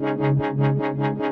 Thank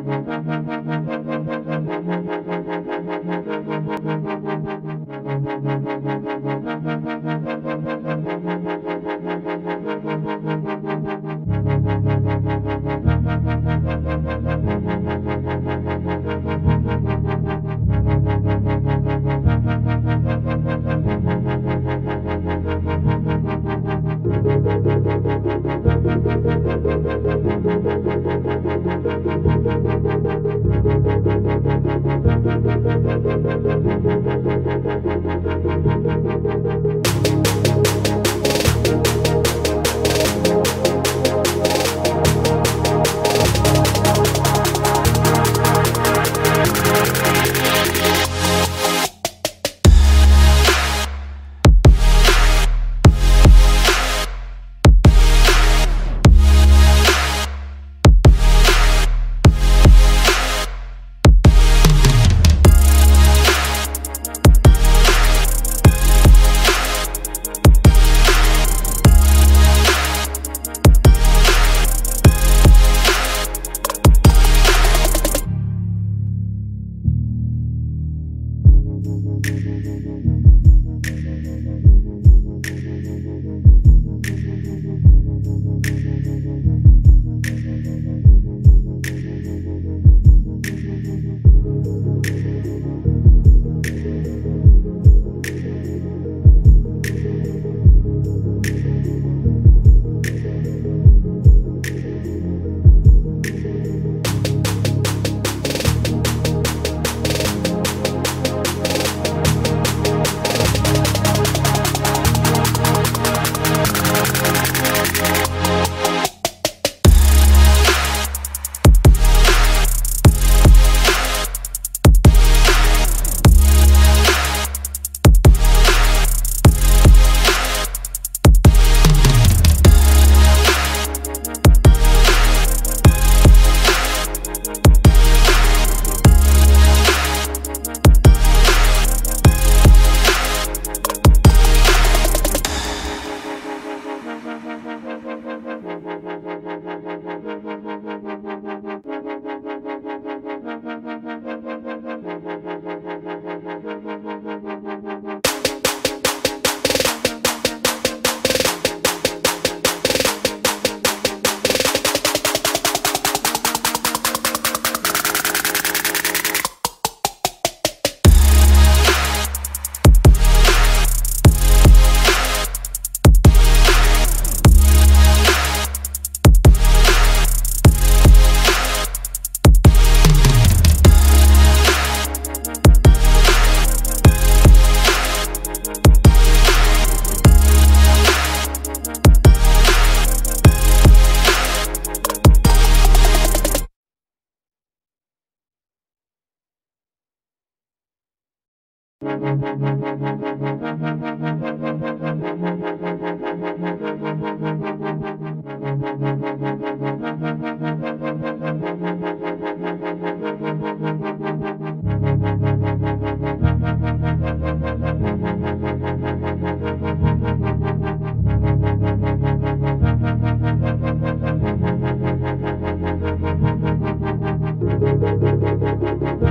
Thank you.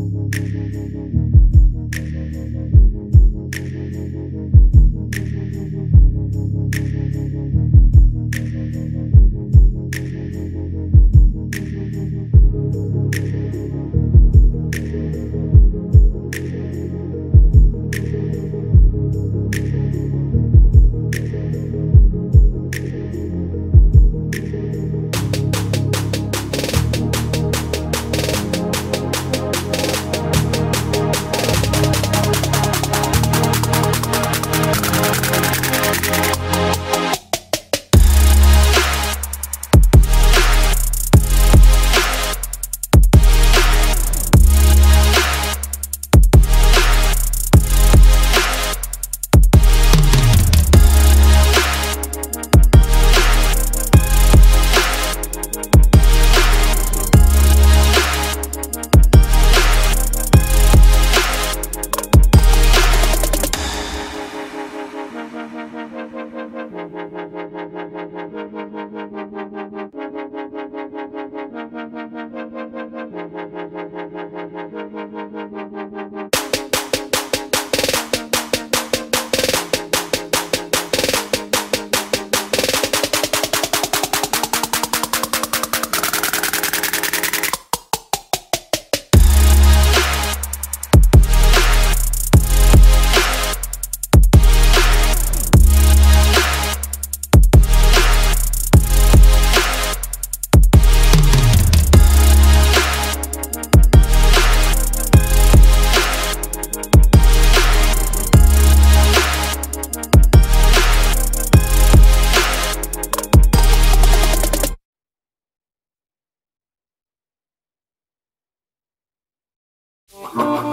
Thank you.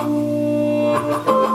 Oh,